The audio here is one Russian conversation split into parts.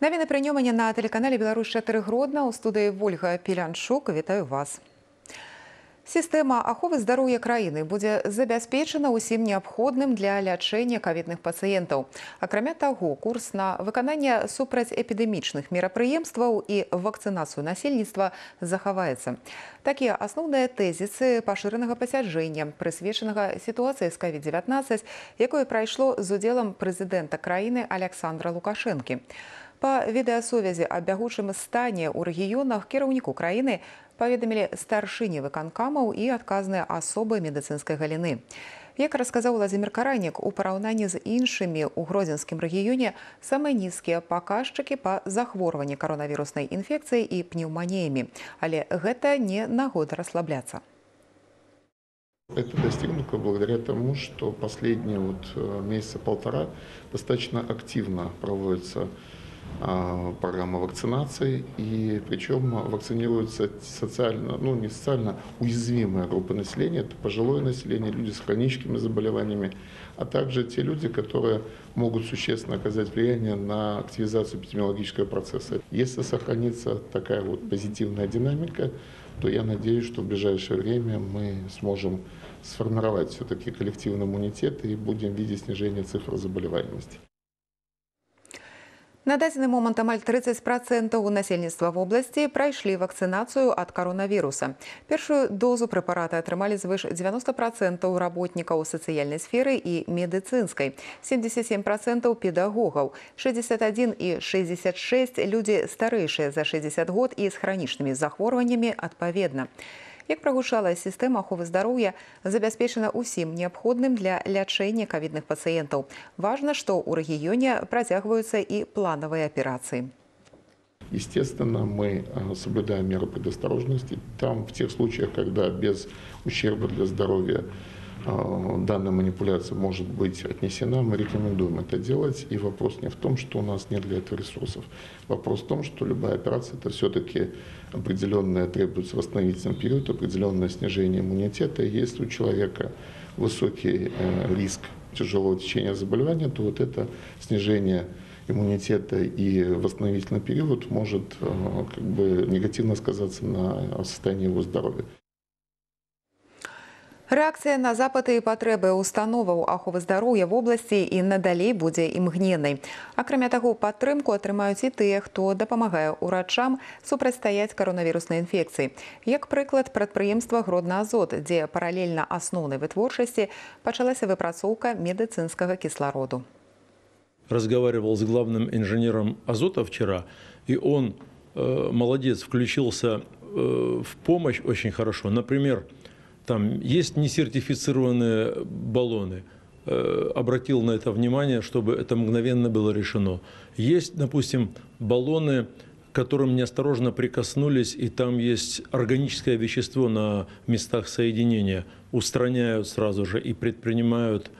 Навіны прынёмання на тэлеканале Беларусь 4 Гродна ў студыі Вольга Пеляншук. Вітаю вас. Сістэма аховы здароўя краіны будзе забяспечана ўсім неабходным для лячэння кавідных пацыентаў. Акрамя таго, курс на выкананне супрацьэпідэмічных мерапрыемстваў і вакцынацыю насельніцтва захаваецца. Такія асноўныя тэзісы пашыранага пасяджэння, прысвечанага сітуацыі з COVID-19, якое прайшло з удзелам прэзідэнта краіны Александра Лукашэнкі. Па відэасувязі аб бягучым стане ў рэгіёнах кіраўніку краіны паведамілі старшыні выканкамаў і адказныя асобы медыцынскай галіны. Як расказаў Владзімир Каранік, у параўнанні з іншымі ў гродзенскім рэгіёне самыя нізкія паказчыкі па захворванні каронавіруснай інфекцыі і пнеўманіямі. Але гэта не нагода расслабляцца. Это достигнуто благодаря тому, что последние вот э, месяца полтора достаточно активно проводится а, программа вакцинации, и причем вакцинируются социально, ну не социально уязвимые группы населения, это пожилое население, люди с хроническими заболеваниями, а также те люди, которые могут существенно оказать влияние на активизацию эпидемиологического процесса. Если сохранится такая вот позитивная динамика, то я надеюсь, что в ближайшее время мы сможем сформировать все-таки коллективный иммунитет и будем видеть снижение цифр заболеваемости. На дадзены момант амаль 30% насельніцтва вобласці прайшлі вакцынацыю ад каронавіруса. Першую дозу прэпарата атрымалі звыш 90% работнікаў сацыяльнай сферы і медыцынскай, 77% педагогаў, 61 і 66 людзі старэйшыя за 60 год і з хранічнымі захворваннямі адпаведна. Як прагучала сістэма аховы здароўя забяспечана ўсім неабходным для лячэння кавідных пацыентаў. Важна, што ў рэгіёне працягваюцца і планавыя аперацыі. Естественно, мы э, соблюдаем меры предосторожности. Там, в тех случаях, когда без ущерба для здоровья Э, данная манипуляция может быть отнесена, мы рекомендуем это делать. И вопрос не в том, что у нас нет для этого ресурсов. Вопрос в том, что любая операция это все-таки определенное требуется восстановительный период, определенное снижение иммунитета. Если у человека высокий э, риск тяжелого течения заболевания, то вот это снижение иммунитета и восстановительный период может э, как бы негативно сказаться на состоянии его здоровья. Рэакцыя на запыты і патрэбы установаў аховы здароўя вобласці і надалей будзе імгненнай. Акрамя таго, падтрымку атрымаюць і тыя, хто дапамагае ўрачам супрацьстаяць каронавіруснай інфекцыі. Як прыклад прадпрыемства гродна азот, дзе паралельна асноўнай вытворчасці пачалася выпрацоўка медыцынскага кіслароду. Разговаривал с главным инженером азота вчера, и он, э, молодец, включился э, в помощь очень хорошо. Например, там есть несертифицированные баллоны. Э, обратил на это внимание, чтобы это мгновенно было решено. Есть, допустим, баллоны, к которым неосторожно прикоснулись, и там есть органическое вещество на местах соединения. Устраняют сразу же и предпринимают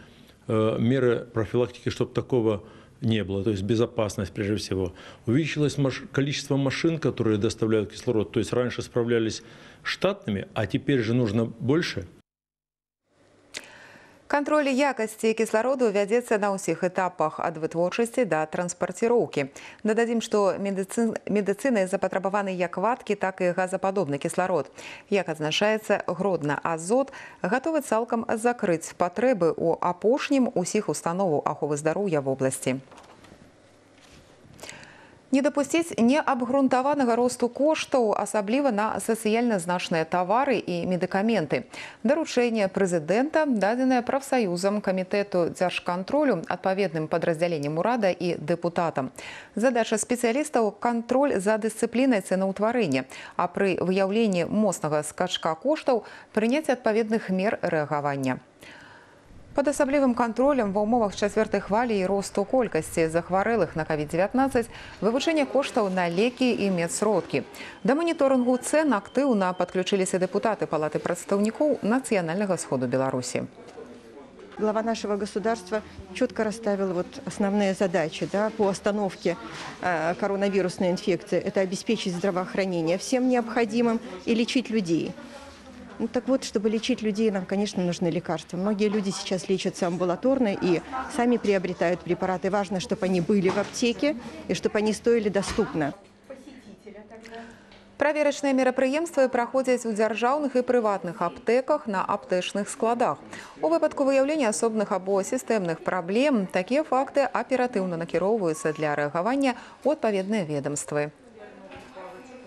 э, меры профилактики, чтобы такого не было, то есть безопасность прежде всего. Увеличилось количество машин, которые доставляют кислород, то есть раньше справлялись штатными, а теперь же нужно больше. Кантроль якасці кіслароду вядзецца на ўсіх этапах ад вытворчасці да транспарціроўкі. Дададзім, што медыцын... медыцынай запатрабаваны як вадкі, так і газападобны кісларод. Як адзначаецца гродна азот, гатовы цалкам закрыць патрэбы ў апошнім усіх установаў аховы здароўя в области. Не дапусціць неабгрунтаванага росту коштаў, асабліва на сацыяльна значныя тавары і медыкаменты. Даручэнне прэзідэнта дадзенае прафсаюзам камітэту дзяржкантролю адпаведным падраздзяленнем урада і дэпутатам. Задача спецыялістаў кантроль за дысцыплінай цэнаўтварэння, а пры выяўленні моцнага скачка коштаў прыняць адпаведных мер рэагавання. Пад асаблівым кантролем ва ўмовах чацвёртай хвалі і росту колькасці захварэлых на COVID-19 вывучэнне коштаў на лекі і медсродкі. Да маніторынгу цэн актыўна падключыліся дэпутаты палаты прадстаўнікоў нацыянальнага сходу Беларусі. глава нашего государства четко расставил вот основные задачи да, по остановке э, коронавирусной инфекции. Это обеспечить здравоохранение всем необходимым и лечить людей. Ну так вот, чтобы лечить людей, нам, конечно, нужны лекарства. Многие люди сейчас лечатся амбулаторно и сами приобретают препараты. Важно, чтобы они были в аптеке и чтобы они стоили доступно. Праверачныя мерапрыемствы праходзяць у дзяржаўных і прыватных аптэках на аптэчных складах. У выпадку выяўлення асобных або сістэмных праблем такія факты аператыўна накіроўваюцца для рэагавання ў адпаведныя ведомствы.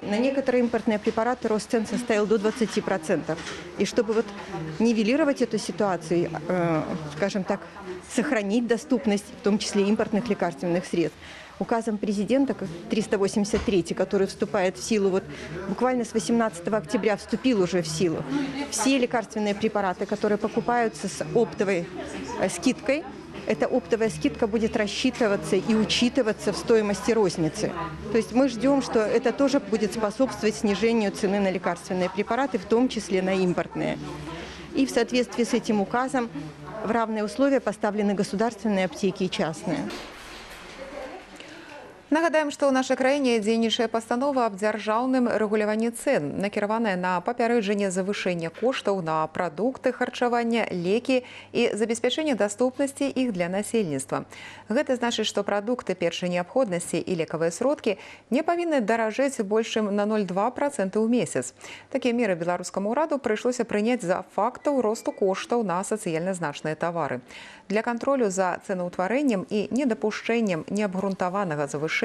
На некоторые импортные препараты рост цен составил до 20%. И чтобы вот нивелировать эту ситуацию, э, скажем так, сохранить доступность, в том числе импортных лекарственных средств, указом президента как 383, который вступает в силу вот буквально с 18 октября вступил уже в силу. Все лекарственные препараты, которые покупаются с оптовой э, скидкой, эта оптовая скидка будет рассчитываться и учитываться в стоимости розницы. То есть мы ждем, что это тоже будет способствовать снижению цены на лекарственные препараты, в том числе на импортные. И в соответствии с этим указом в равные условия поставлены государственные аптеки и частные. Нагадаем, што ў нашай краіне дзейнічае пастанова аб дзяржаўным рэгуляванні цэн, накіраваная на папярэджанне завышэння коштаў на прадукты харчавання, лекі і забеспячэнне даступнасці іх для насельніцтва. Гэта значыць, што прадукты першай неабходнасці і лекавыя сродкі не павінны даражэць больш чым на 0,2 проценты ў месяц. Такія меры беларускаму ўраду прыйшлося прыняць за фактаў росту коштаў на сацыяльна значныя тавары. Для кантролю за цэнаўтварэннем і недапушчэннем неабгрунтаванага завышэння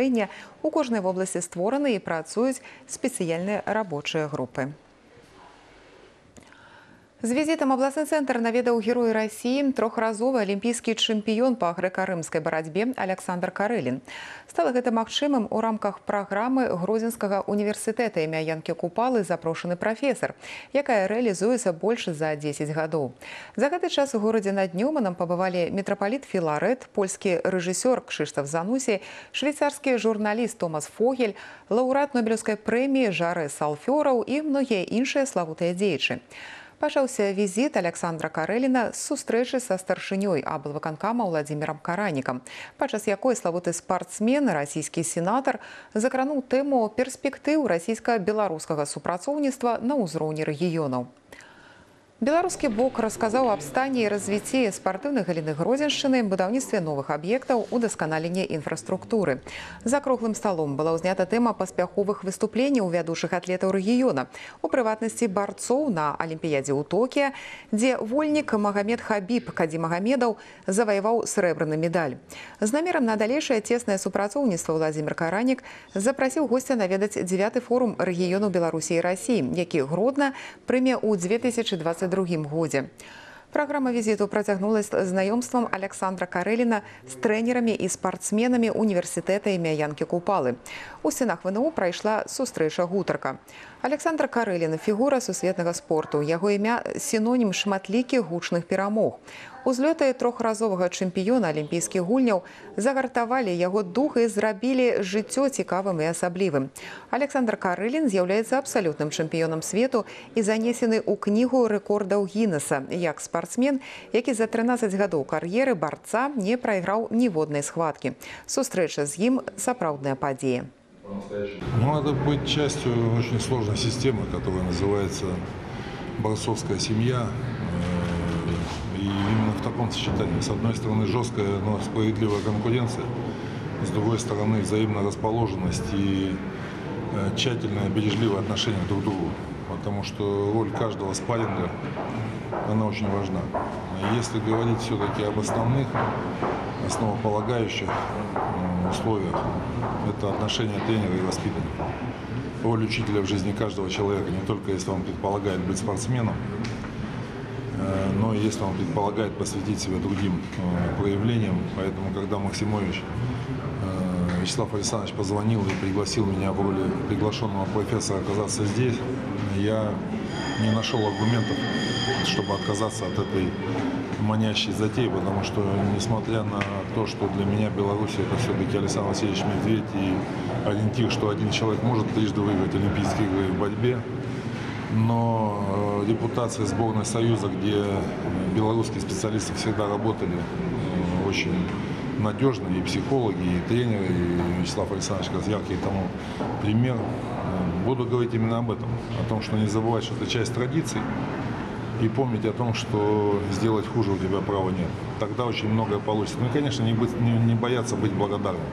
у кожнай вобласці створаны і працуюць спецыяльныя рабочыя групы. З візітам абласны цэнтр наведаў герой рассіі трохразовы алімпійскі чэмпіён па грэка-рымскай барацьбе Александр Карэлін. Стала гэта магчымым у рамках праграмы грозенскага універсітэта імя Янкі Купалы запрошаны прафесор, якая рэалізуецца больш за 10 гадоў. За гэты час у горадзе над Нёманам пабывалі метрапаліт Філарэт, польскі рэжысёр Кшыштаф Занусі, швейцарскі журналіст Томас Фогель, лаўрат Нобелевскай прэміі Жары Салфёраў і многія іншыя славутыя дзеячы. Пачаўся візіт Александра Карэліна сустрэчы са старшынёй аблваканкама Владзімірам Каранікам, падчас якой славуты спартсмен, расійскі сенатар закрануў тэму перспектыў расійска-беларускага супрацоўніцтва на ўзроўні рэгіёнаў. Беларускі бок расказаў аб стане і развіцці спартыўнай галіны грозеншчыны, будаўніцтве новых аб'ектаў, удасканаленне інфраструктуры. За круглым сталом была ўзнята тэма паспяховых выступленняў вядучых атлетаў рэгіёна. У прыватнасці барцоў на алімпіядзе ў Токія, дзе вольнік Магамед Хабіб Кадзі Магамедаў заваяваў срэбраны медаль. З намерам на далейшае цеснае супрацоўніцтва Владзімир Каранік запрасіў госця наведаць 9 форум рэгіёну Беларусі і Расіі, які гродна прыме ў 2020 2022 годзе. Праграма візіту працягнулася знаёмствам Александра Карэліна з трэнерамі і спартсменамі універсітэта імя Янкі Купалы. У сценах ВНУ прайшла сустрэча гутарка. Александр Карэлін фігура сусветнага спорту. Яго імя сінонім шматлікіх гучных перамог. Узлёты трохразовага чэмпіёна алімпійскіх гульняў загартавалі яго дух і зрабілі жыццё цікавым і асаблівым. Александр Карылін з'яўляецца абсалютным чэмпіёнам свету і занесены ў кнігу рэкордаў гіннеса як спартсмен, які за 13 гадоў кар'еры барца не прайграў ніводнай схваткі. Сустрэча з ім сапраўдная падзея. Ну, надо быть частью очень сложной системы, которая называется борцовская семья. Э, И именно в таком сочетании. С одной стороны, жесткая, но справедливая конкуренция. С другой стороны, взаимная расположенность и э, тщательное, бережливое отношение друг к другу. Потому что роль каждого спарринга, она очень важна. Если говорить все-таки об основных, основополагающих условиях, это отношение тренера и воспитанника. Роль учителя в жизни каждого человека, не только если он предполагает быть спортсменом, э, но и если он предполагает посвятить себя другим э, проявлениям. Поэтому, когда Максимович э, Вячеслав Александрович позвонил и пригласил меня в роли приглашенного профессора оказаться здесь, я не нашел аргументов, чтобы отказаться от этой манящей затеи, потому что, несмотря на то, что для меня Беларусь это все-таки Александр Васильевич Медведь и ориентир, что один человек может трижды выиграть Олимпийские игры в борьбе, но э, репутация сборной Союза, где белорусские специалисты всегда работали э, очень надежно, и психологи, и тренеры, и Вячеслав Александрович как яркий тому пример. Э, Буду говорить именно об этом, о том, что не забывать, что это часть традиций, и помнить о том, что сделать хуже у тебя права нет. Тогда очень многое получится. Ну и, конечно, не, быть, не, не бояться быть благодарным.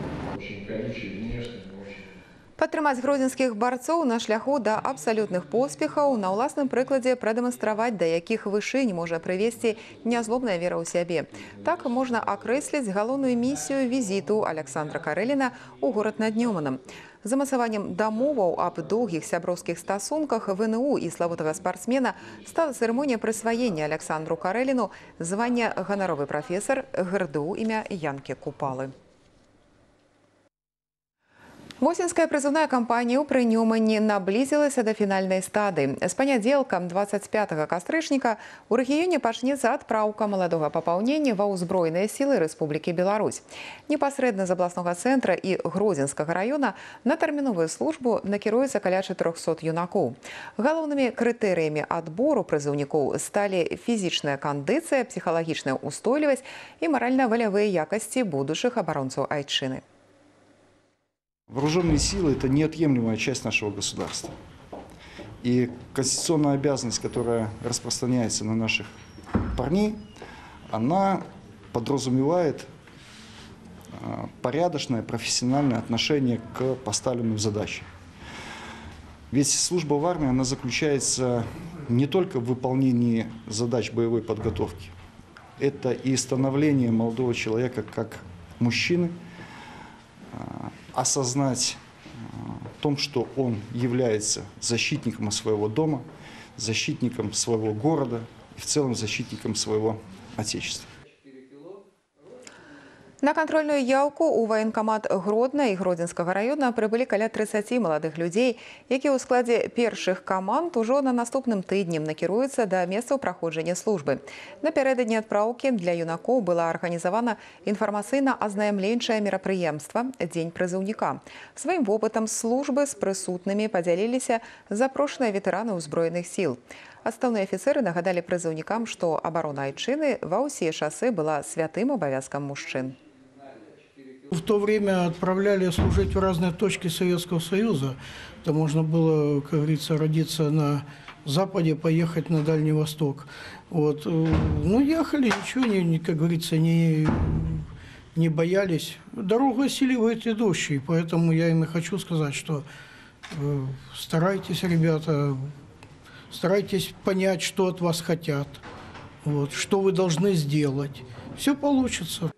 Падтрымаць гродзенскіх барцоў на шляху да абсалютных поспехаў на ўласным прыкладзе прадэманстраваць, да якіх вышынь можа прывесці нязлобная вера ў сябе. Так можна акрэсліць галоўную місію візіту Александра Карэліна ў горад над Нёманам. Замацаваннем дамоваў аб доўгіх сяброўскіх стасунках ВНУ і славутага спартсмена стала цырымонія прысваення Александру Карэліну звання ганаровы прафесар ГРДУ імя Янкі Купалы. Восеньская прызыўная кампанія ў прынёманні наблізілася да фінальнай стады. З панядзелкам 25 кастрычніка ў рэгіёне пачнецца адпраўка маладога папаўнення ва ўзброеныя сілы Рэспублікі Беларусь. Непасрэдна з абласнога цэнтра і гродзенскага раёна на тэрміновую службу накіруецца каля 400 юнакоў. Галоўнымі крытэрыямі адбору прызыўнікоў сталі фізічная кандыцыя, псіхалагічная ўстойлівасць і маральна-валявыя якасці будучых абаронцаў айчыны. Вооруженные силы – это неотъемлемая часть нашего государства. И конституционная обязанность, которая распространяется на наших парней, она подразумевает а, порядочное, профессиональное отношение к поставленным задачам. Ведь служба в армии, она заключается не только в выполнении задач боевой подготовки. Это и становление молодого человека как мужчины, а, осознать а, в том, что он является защитником своего дома, защитником своего города и в целом защитником своего Отечества. На кантрольную яўку ў ваенкамат Гродна і Гродзенскага раёна прыбылі каля 30 маладых людзей, якія ў складзе першых каманд ужо на наступным тыднем накіруюцца да месцаў праходжання службы. Напярэдадні адпраўкі для юнакоў была арганізавана інфармацыйна-азнаямленчае мерапрыемства дзень прызыўніка. Сваім вопытам службы з прысутнымі падзяліліся запрошаныя ветэраны ўзброеных сіл. Асноўныя афіцеры нагадалі прызыўнікам, што абарона айчыны ва ўсе часы была святым абавязкам мужчын. В то время отправляли служить в разные точки Советского Союза. Это можно было, как говорится, родиться на Западе, поехать на Дальний Восток. Вот. Ну, ехали, ничего, не, как говорится, не, не боялись. Дорогу осиливает идущий, поэтому я им и хочу сказать, что э, старайтесь, ребята, старайтесь понять, что от вас хотят, вот, что вы должны сделать. Все получится.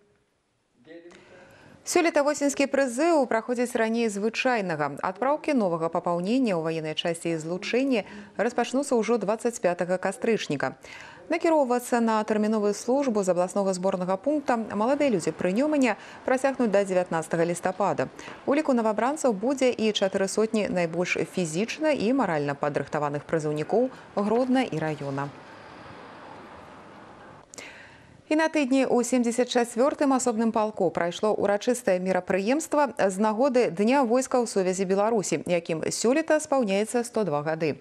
Сёлета восеньскі прызыў праходзіць раней звычайнага. Адпраўкі новага папаўнення ў ваеннай часці і злучэнні распачнуцца ўжо 25 кастрычніка. Накіроўвацца на тэрміновую службу з абласнога зборнага пункта маладыя людзі прынёмання працягнуць да 19 лістапада. У ліку новабранцаў будзе і чатыры сотні найбольш фізічна і маральна падрыхтаваных прызыўнікоў гродна і раёна. І на тыдні ў 74-м асобным палку прайшло ўрачыстае мерапрыемства з нагоды дня войска ў сувязі Беларусі, якім сёлета спаўняецца 102 гады.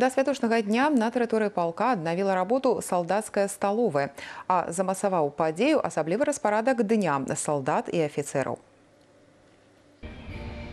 Да святочнага дня на тэрыторыі палка аднавіла работу салдацкая сталовая, а замасаваў падзею асаблівы распарадак дня салдат і афіцэраў.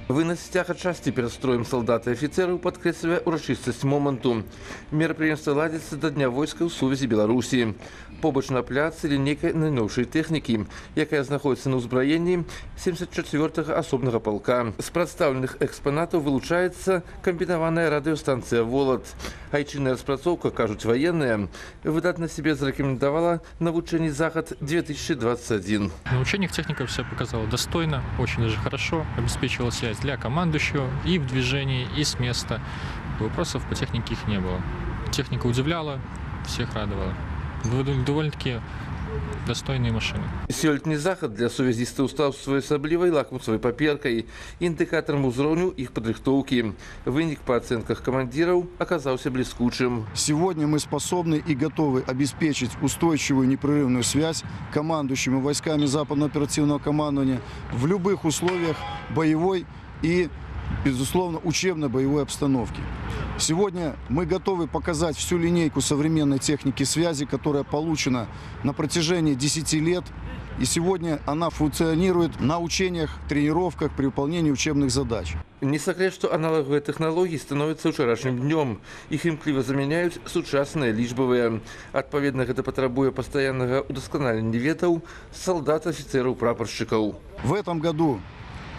Вынос сцяга часці перад строем салдат і афіцэраў падкрэслівае ўрачыстасць моманту. Мерапрыемства ладзіцца да дня войска ў сувязі Беларусі. Побач на пляцы лінейка найноўшай тэхнікі, якая знаходіцца на ўзбраенні 74 асобнага палка. З прадстаўленых экспанатаў вылучаецца камбінаваная радыёстанцыя «Волат». Айчынная распрацоўка, кажуць ваенныя, выдатна себе зарекомендовала навучэнне «Захад 2021». На учениях техника все показала достойно, очень даже хорошо, обеспечивала связь для командующего и в движении, и с места. Вопросов по технике их не было. Техника удивляла, всех радовала. Довольно- Довольно-таки достойные машины. Сёлетні захад для сувязістаў стаў своеасаблівай лакмусавай паперкай, індыкатарам узроўню іх падрыхтоўкі. Вынік па ацэнках камандзіраў аказаўся бліскучым. Сегодня мы способны и готовы обеспечить устойчивую непрерывную связь командующими войсками Западного оперативного командования в любых условиях боевой и, безусловно, учебно-боевой обстановки. Сегодня мы готовы показать всю линейку современной техники связи, которая получена на протяжении 10 лет. И сегодня она функционирует на учениях, тренировках при выполнении учебных задач. Не секрет, што аналагавыя тэхналогіі становяцца ўчарашнім днём. Іх імкліва замяняюць сучасныя лічбавыя. Адпаведна, гэта патрабуе пастаяннага ўдасканалення ведаў салдат, афіцэраў, прапаршчыкаў. В этом году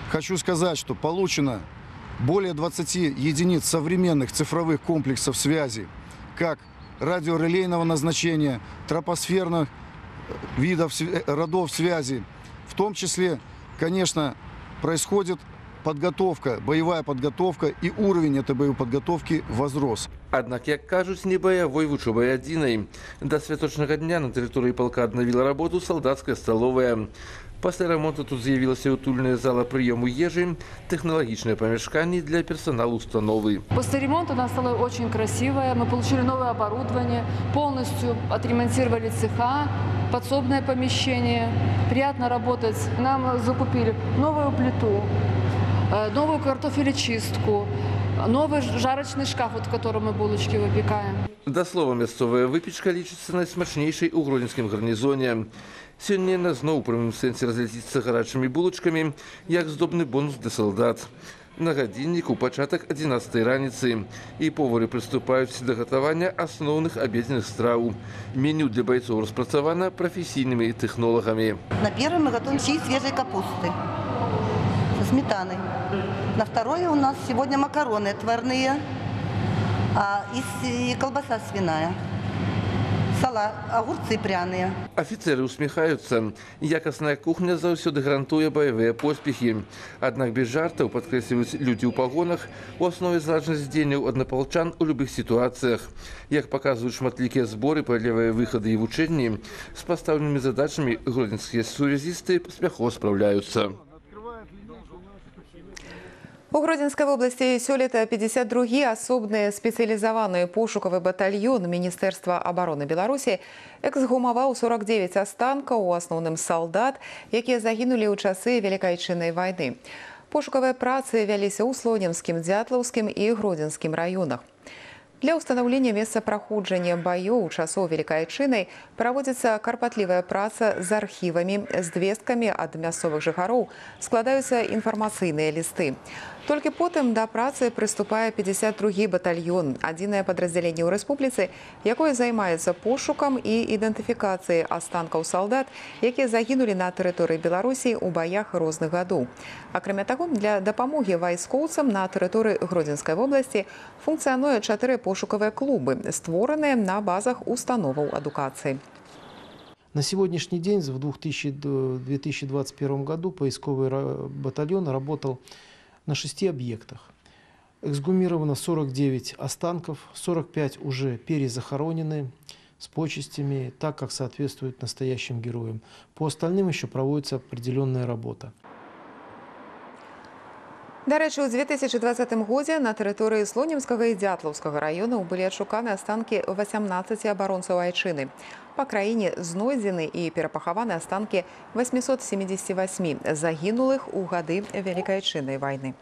хочу сказать, что получено более 20 единиц современных цифровых комплексов связи, как радиорелейного назначения, тропосферных э, видов, свя- э, родов связи. В том числе, конечно, происходит подготовка, боевая подготовка и уровень этой боевой подготовки возрос. Аднак, як кажуць, не баявой вучобай адзінай. Да святочнага дня на тэрыторыі палка аднавіла работу салдацкая сталовая. Пасля рамонту тут з'явілася утульная зала прыёму ежы, тэхналагічныя памяшканні для персоналу установы. После ремонта у нас стало очень красивое. Мы получили новое оборудование, полностью отремонтировали цеха, подсобное помещение. Приятно работать. Нам закупили новую плиту, э, новую картофелечистку, новый ж- жарочный шкаф, вот в котором мы булочки выпекаем. Да слова, мясцовая выпечка лічыцца найсмачнейшай у гродзенскім гарнізоне. Сёння яна зноў у прамым сэнсе разляціцца гарачымі булачкамі, як здобны бонус для салдат. На гадзінніку пачатак 11 раніцы і повары прыступаюць да гатавання асноўных абедзеных страў. Меню для байцоў распрацавана прафесійнымі тэхнолагамі. На первое мы готовим щи из свежей капусты со сметаной. На второе у нас сегодня макароны отварные а, и, с- и колбаса свиная. Салат, огурцы пряные. Афіцэры ўсміхаюцца. Якасная кухня заўсёды гарантуе баявыя поспехі. Аднак без жартаў падкрэсліваюць людзі ў пагонах у аснове залежнасць дзеянняў аднапалчан у любых сітуацыях. Як паказваюць шматлікія зборы палявыя выхады і вучэнні, з пастаўленымі задачамі гродзенскія сувязісты паспяхова спраўляюцца. У Гродзенскай вобласці сёлета 52 асобны спецыялізаваны пошукавы батальён Міністэрства абароны Беларусі эксгумаваў 49 астанкаў у асноўным салдат, якія загінулі ў часы вялікайчыннай вайны. Пошукавыя працы вяліся ў слонемскім, дзятлаўскім і гродзенскім раёнах. Для ўстанаўлення месца праходжання баёў часоў вялікайчынай праводзіцца карпатлівая праца з архівамі, з звесткамі ад мясцовых жыхароў, складаюцца інфармацыйныя лісты. Толькі потым да працы прыступае 52 батальён, адзінае падраздзяленне ў рэспубліцы, якое займаецца пошукам і ідэнтыфікацыяй астанкаў салдат, якія загінулі на тэрыторыі Беларусі ў баях розных гадоў. Акрамя таго, для дапамогі вайскоўцам на тэрыторыі Гродзенскай вобласці функцыянуе чатыры пошукавыя клубы, створаныя на базах установаў адукацыі. На сегодняшний день, в 2000 д- 2021 году, поисковый ра- батальон работал на шести объектах. Эксгумировано 49 останков, 45 уже перезахоронены с почестями, так как соответствует настоящим героям. По остальным еще проводится определенная работа. Дарэчы, у 2020 годзе на тэрыторыі слонімскага і дзятлаўскага раёнаў былі адшуканы астанкі 18 абаронцаў айчыны. Па краіне знойдзены і перапахаваны астанкі 878 загінулых у гады вялікайчыннай вайны.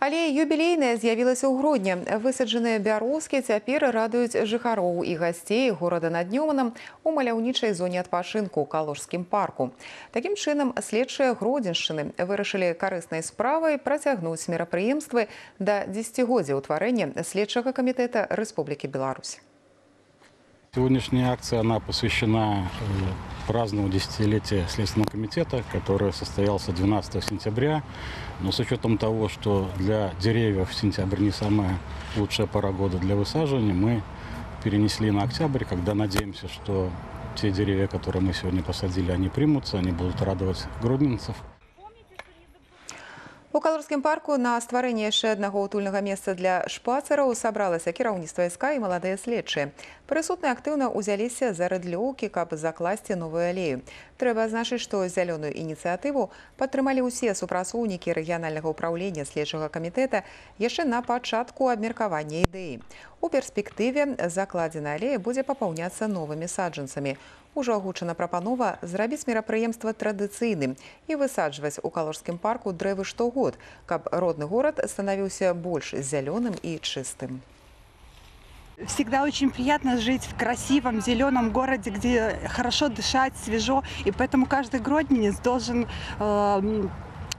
Але юбілейная з'явілася ў грудні. Высаджаныя бярозкі цяпер радуюць жыхароў і гасцей горада над Нёманам у маляўнічай зоне адпачынку ў калужскім парку. Такім чынам следчыя гродзеншчыны вырашылі карыснай справай працягнуць мерапрыемствы да дзесяцігоддзя ўтварэння следчага камітэта Рэспублікі Беларусь. Сегодняшняя акция, она посвящена празднованию десятилетия Следственного комитета, который состоялся 12 сентября. Но с учетом того, что для деревьев сентябрь не самая лучшая пора года для высаживания, мы перенесли на октябрь, когда надеемся, что те деревья, которые мы сегодня посадили, они примутся, они будут радовать гродненцев. У калужскім парку на стварэнне яшчэ аднаго утульнага месца для шпацараў сабралася кіраўніцтва СК і маладыя следчыя. Прысутныя актыўна ўзяліся за рыдлёўкі, каб закласці новую алею. Трэба азначыць, што зялёную ініцыятыву падтрымалі ўсе супрацоўнікі рэгіянальнага ўправлення следчага камітэта яшчэ на пачатку абмеркавання ідэі. У перспектыве закладзеная алея будзе папаўняцца новымі саджанцамі. Ужо агучана прапанова зрабіць мерапрыемства традыцыйным і высаджваць у калорскім парку дрэвы штогод, каб родны горад станавіўся больш зялёным і чыстым. Всегда очень приятно жить в красивом зеленом городе, где хорошо дышать, свежо. И поэтому каждый гродненец должен э,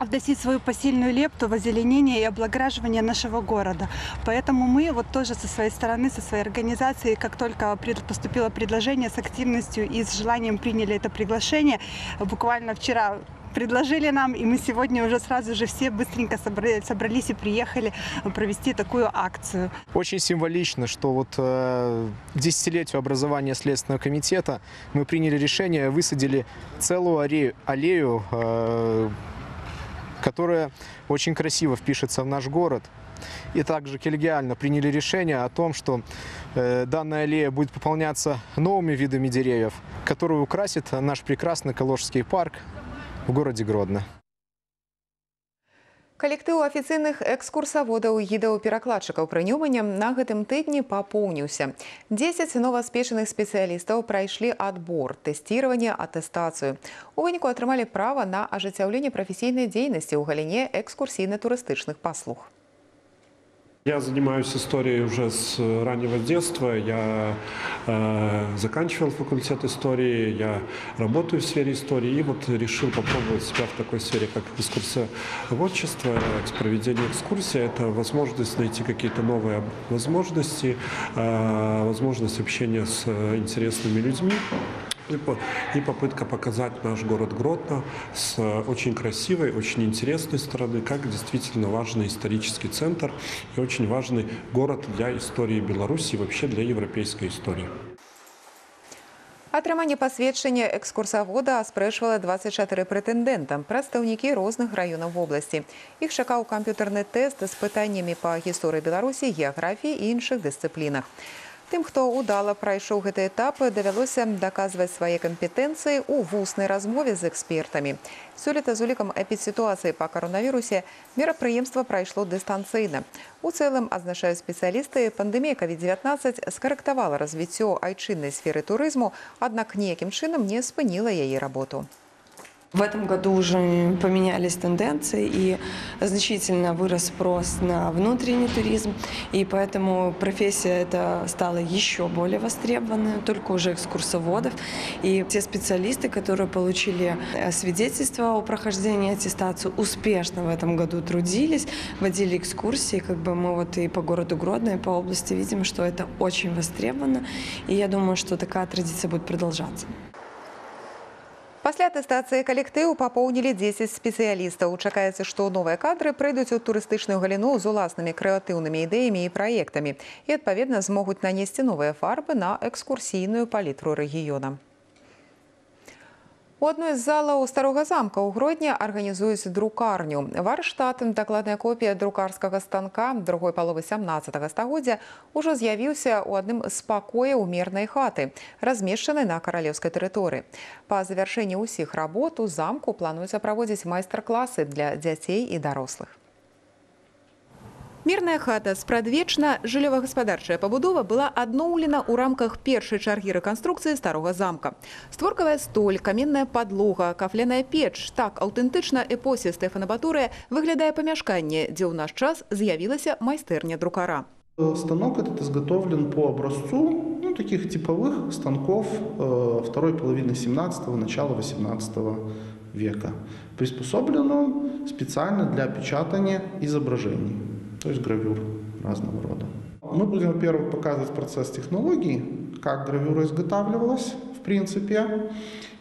вносить свою посильную лепту в озеленение и облагораживание нашего города. Поэтому мы вот тоже со своей стороны, со своей организацией, как только поступило предложение с активностью и с желанием приняли это приглашение, буквально вчера предложили нам, и мы сегодня уже сразу же все быстренько собрались и приехали провести такую акцию. Очень символично, что вот э, к десятилетию образования Следственного комитета мы приняли решение, высадили целую аллею, аллею э, которая очень красиво впишется в наш город. И также коллегиально приняли решение о том, что э, данная аллея будет пополняться новыми видами деревьев, которые украсят наш прекрасный Каложский парк в городе Гродно. Калектыў афіцыйных экскурсаводаў гідаў перакладчыкаў прынёманнем на гэтым тыдні папоўніўся. 10 новаспечаных спецыялістаў прайшлі адбор, тэсціраванне, атэстацыю. У выніку атрымалі права на ажыццяўленне прафесійнай дзейнасці ў галіне экскурсійна-турыстычных паслуг. Я занимаюсь историей уже с раннего детства. Я э, заканчивал факультет истории, я работаю в сфере истории и вот решил попробовать себя в такой сфере, как экскурсоводчество, проведение экскурсии. Это возможность найти какие-то новые возможности, э, возможность общения с интересными людьми и попытка показать наш город Гродно с очень красивой, очень интересной стороны, как действительно важный исторический центр и очень важный город для истории Беларуси и вообще для европейской истории. Атрыманне пасведчання экскурсавода аспрэчвала 24 прэтэндэнта, прадстаўнікі розных раёнаў вобласці. Іх чакаў камп'ютарны тэст з пытаннямі па гісторыі Беларусі, геаграфіі і іншых дысцыплінах. Тым, хто ўдала прайшоў гэты этап, давялося даказваць свае кампетэнцыі ў вуснай размове з экспертамі. Сёлета з улікам эпідсітуацыі па каронавірусе мерапрыемства прайшло дыстанцыйна. У цэлым, азначаюць спецыялісты, пандэмія COVID-19 скарэктавала развіццё айчыннай сферы турызму, аднак ніякім чынам не спыніла яе работу. В этом году уже поменялись тенденции и значительно вырос спрос на внутренний туризм, и поэтому профессия эта стала еще более востребованной, только уже экскурсоводов. И те специалисты, которые получили э, свидетельство о прохождении аттестации, успешно в этом году трудились, водили экскурсии, как бы мы вот и по городу Гродно, и по области видим, что это очень востребовано, и я думаю, что такая традиция будет продолжаться. Пасля атэстацыі калектыў папоўнілі 10 спецыялістаў. Чакаецца, што новыя кадры прыйдуць у турыстычную галіну з уласнымі крэатыўнымі ідэямі і праектамі і, адпаведна, змогуць нанесці новыя фарбы на экскурсійную палітру рэгіёна. У адной з залаў старога замка ў грудні арганізуюць друкарню. Варштат, дакладная копія друкарскага станка другой паловы 17 стагоддзя ўжо з'явіўся ў адным з пакояў умернай хаты, размешчанай на каралеўскай тэрыторыі. Па завяршэнні ўсіх работ у замку плануецца праводзіць майстар-класы для дзяцей і дарослых. Мірная хата спрадвечна жыллёва-гаспадарчая пабудова была адноўлена ў рамках першай чаргі рэканструкцыі старога замка. Створкавая столь, каменная падлога, кафляная печ, так аўтэнтычна эпосе Стэфана Батурыя выглядае памяшканне, дзе ў наш час з'явілася майстэрня друкара. Станок этот изготовлен по образцу ну, таких типовых станков э, второй половины 17-го, начала 18 века. Приспособлен он специально для печатания изображений то есть гравюр разного рода. Мы будем, во-первых, показывать процесс технологии, как гравюра изготавливалась, в принципе.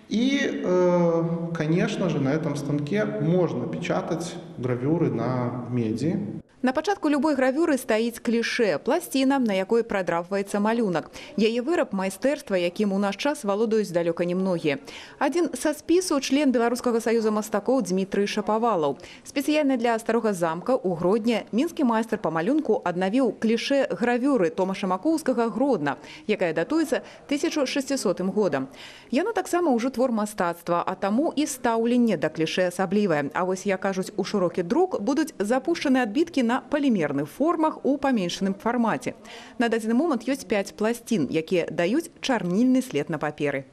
И, э, конечно же, на этом станке можно печатать гравюры на меди. На пачатку любой гравюры стаіць кліше, пласціна, на якой прадрапваецца малюнак. Яе выраб майстэрства, якім у наш час валодаюць далёка немногія. Адзін са спісу член Беларускага саюза мастакоў Дмітрый Шапавалаў. Спецыяльна для старога замка ў Гродня мінскі майстар па малюнку аднавіў кліше гравюры Томаша Макоўскага Гродна, якая датуецца 1600 годам. Яно таксама ўжо твор мастацтва, а таму і стаўленне да кліше асаблівае. А вось, як кажуць, у шырокі друк будуць запушчаны адбіткі на палімерных формах у паменшаным фармаце. На дадзены момант ёсць 5 пласцін, якія даюць чарнільны след на паперы.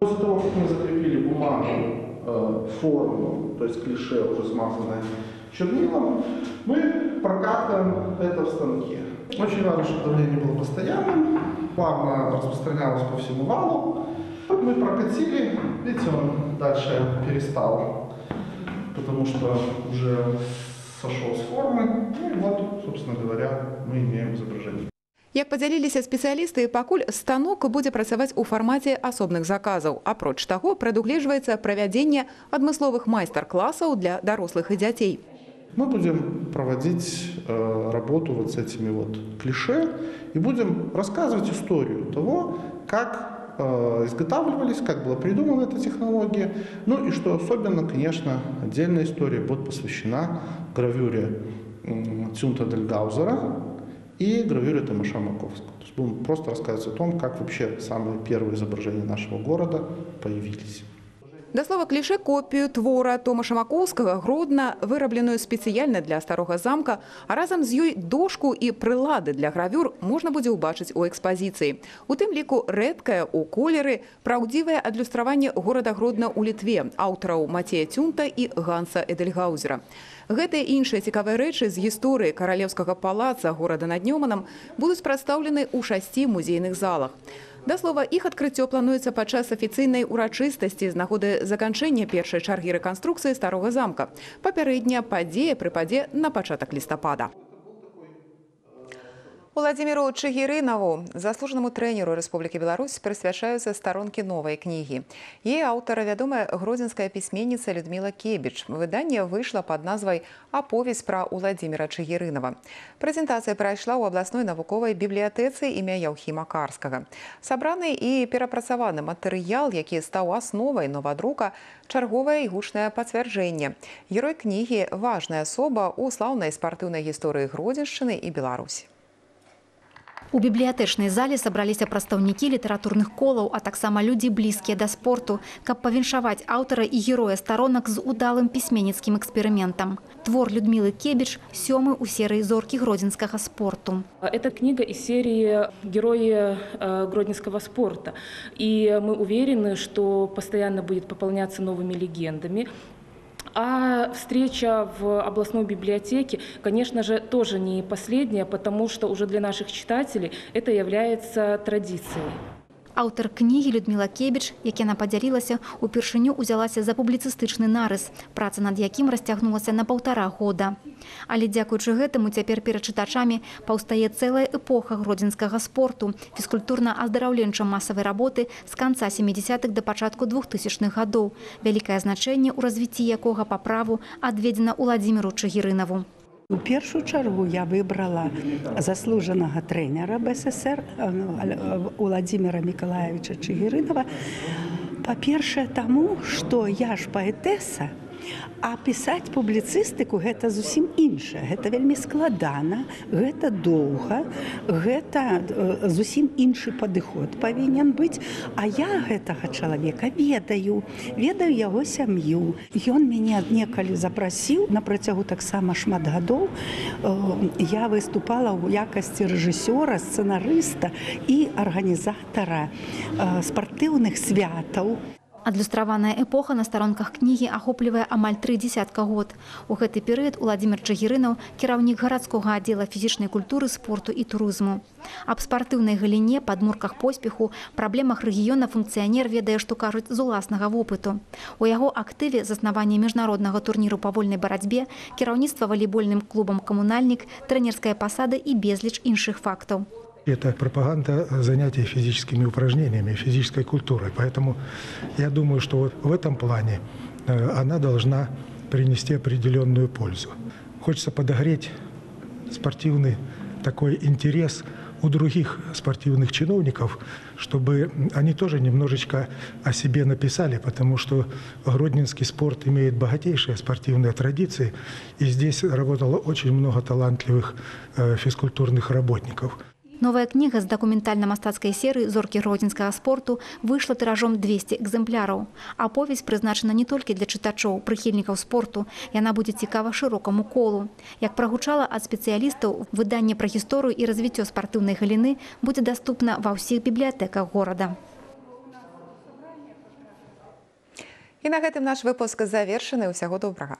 После того, как мы закрепили бумагу, э, форму, то есть клише уже смазанное чернилом, мы прокатываем это в станке. Очень важно, чтобы давление было постоянным, плавно распространялось по всему валу. Вот мы прокатили, видите, он дальше перестал, потому что уже сошел с формы. Ну и вот, собственно говоря, мы имеем изображение. Як падзяліліся спецыялісты, пакуль станок будзе працаваць у фармаце асобных заказаў. Апроч таго, прадугледжваецца правядзенне адмысловых майстар-класаў для дарослых і дзяцей. Мы будем проводить э, работу вот с этими вот клише и будем рассказывать историю того, как э, изготавливались, как была придумана эта технология. Ну и что особенно, конечно, отдельная история будет посвящена гравюре э, Цюнта дель Гаузера и гравюре Тимоша Маковского. То есть будем просто рассказывать о том, как вообще самые первые изображения нашего города появились. Да слова кліше копію твора Томаша Макоўскага Гродна, вырабленую спецыяльна для старога замка, а разам з ёй дошку і прылады для гравюр можна будзе ўбачыць у экспазіцыі. У тым ліку рэдкае ў колеры праўдзівае адлюстраванне горада Гродна ў літве аўтараў Мацея Цюнта і Ганса Эдельгаузера. Гэтыя іншыя цікавыя рэчы з гісторыі каралеўскага палаца горада над Нёманам будуць прадстаўлены ў шасці музейных залах. Да слова, іх адкрыццё плануецца падчас афіцыйнай урачыстасці з нагоды заканчэння першай чаргі рэканструкцыі старога замка. Папярэдняя падзея прыпадзе на пачатак лістапада. Владимиру Чигирынову, заслуженному тренеру Республики Беларусь, присвящаются сторонки новой книги. Ей автора вядомая гродзенская письменница Людмила Кебич. Выдание вышло под назвой «Аповесть про Владимира Чигирынова». Презентация прошла у областной навуковой библиотецы имя Яухима Карскага. Собраны и перапрацаваны матэрыял, які стаў асновай новадрука, чарговае і гучнае пацвярджэнне. Герой кнігі – важная асоба ў слаўнай спартыўнай гісторыі Гродзеншчыны і Беларусі. У бібліятэчнай зале сабраліся прадстаўнікі літаратурных колаў, а таксама людзі блізкія да спорту, каб павіншаваць аўтара і героя старонак з удалым пісьменніцкім эксперыментам. Твор Людмилы Кебич сёмы ў серыі зоркі гродзенскага спорту. Это книга из серии «Герои э, гродненского спорта». И мы уверены, что постоянно будет пополняться новыми легендами. а встреча в областной библиотеке, конечно же, тоже не последняя, потому что уже для наших читателей это является традицией. Аўтар кнігі Людмила Кебіч, як яна падзялілася, упершыню ўзялася за публіцыстычны нарыс, праца над якім расцягнулася на паўтара года. Але дзякуючы гэтаму цяпер перад чытачамі паўстае цэлая эпоха гродзенскага спорту, фізкультурна-аздараўленча масавай работы з канца 70-х да пачатку 2000-х гадоў, вялікае значэнне ў развіцці якога па праву адведзена Уладзіміру Чагірынаву. У першую чаргу я выбрала заслужанага трэнера БССР Владимира Миколаевича Чигиринова. Па-першае, таму, што я ж паэтэса, А пісаць публіцыстыку гэта зусім іншае. Гэта вельмі складана, гэта доўга, гэта зусім іншы падыход павінен быць. А я гэтага чалавека ведаю, ведаю яго сям'ю. Ён мяне некалі запрасіў на працягу таксама шмат гадоў. Я выступала ў якасці рэжысёра, сцэнарыста і арганізатара спартыўных святаў. Адлюстраваная эпоха на старонках кнігі ахоплівае амаль тры дзясятка год. У гэты перыяд Уладзімир Чагірынаў кіраўнік гарадскога аддзела фізічнай культуры, спорту і турызму. Аб спартыўнай галіне, падмурках поспеху, праблемах рэгіёна функцыянер ведае, што кажуць з уласнага вопыту. У яго актыве заснавання міжнароднага турніру па вольнай барацьбе, кіраўніцтва валейбольным клубам камунальнік, трэнерская пасада і безліч іншых фактаў. Это пропаганда занятий физическими упражнениями, физической культурой. Поэтому я думаю, что вот в этом плане она должна принести определенную пользу. Хочется подогреть спортивный такой интерес у других спортивных чиновников, чтобы они тоже немножечко о себе написали, потому что гродненский спорт имеет богатейшие спортивные традиции, и здесь работало очень много талантливых э, физкультурных работников. Новая кніга з дакументальна-мастацкай серыі зоркі гродзенскага спорту выйшла тыражом 200 экземпляраў. Аповесць прызначана не толькі для чытачоў, прыхільнікаў спорту, яна будзе цікава шырокаму колу. Як прагучала ад спецыялістаў, выданне пра гісторыю і развіццё спартыўнай галіны будзе даступна ва ўсіх бібліятэках горада. І на гэтым наш выпуск завершаны ўсяго добрага.